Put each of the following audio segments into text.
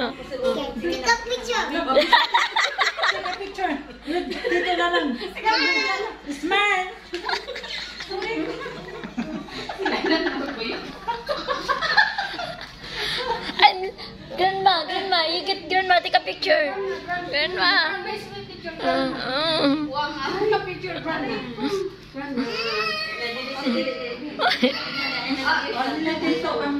Oh. Okay. Take a picture. Take a picture. Dito na lang. Smile. And grandma, grandma, you get grandma take a picture. Grandma. Uh, uh. Wala dito kami.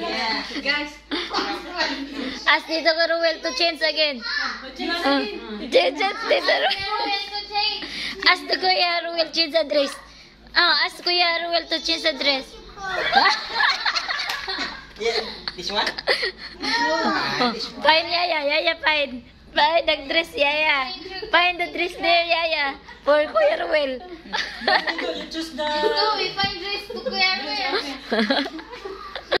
Yeah, guys. Ask Tito Ruel to change again. Uh, change, change, Tito Ruel. Ask the Kuya Ruel change the dress. Ah, ask Kuya Ruel to change the dress. Yeah, this one? Oh, fine, Yaya. Yaya, fine. Fine, nag-dress, Yaya. Fine the dress there, Yaya. For Kuya Ruel. You choose the... we find dress to Kuya Ruel.